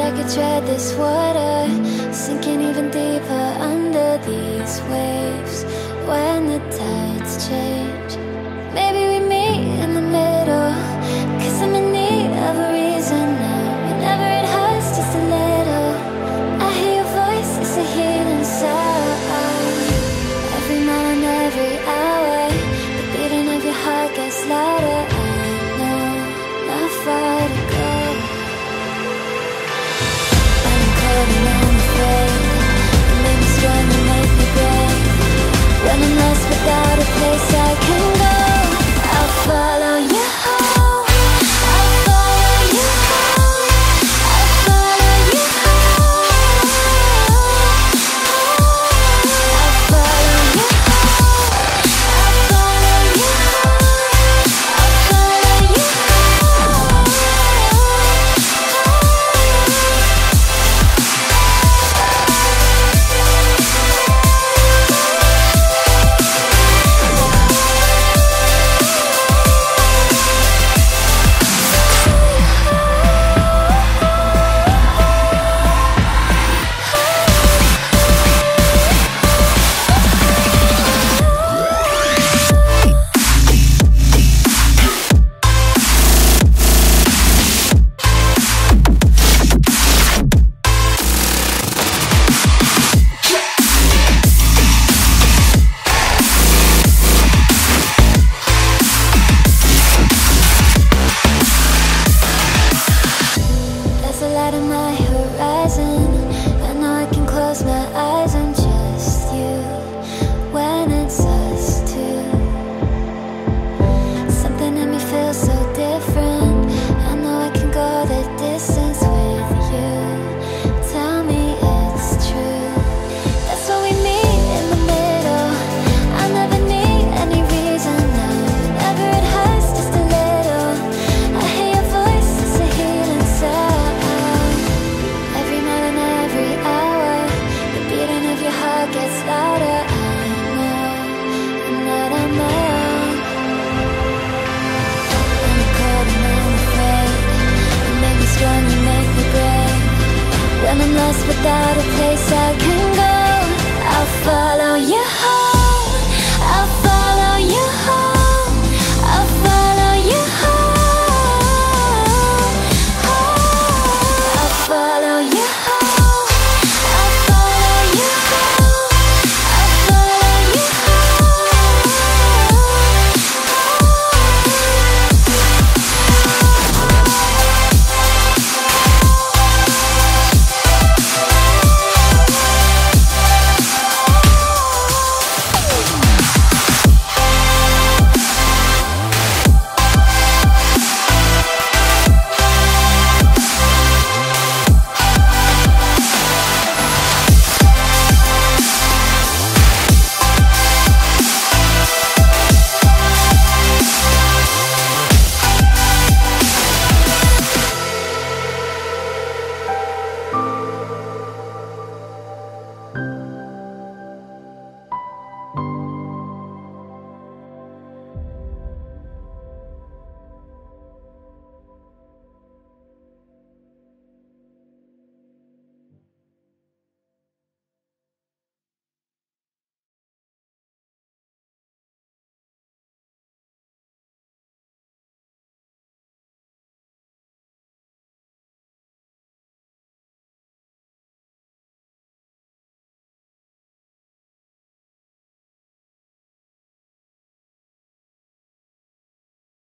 I could tread this water, sinking even deeper under these waves when the tides change. without without a place I can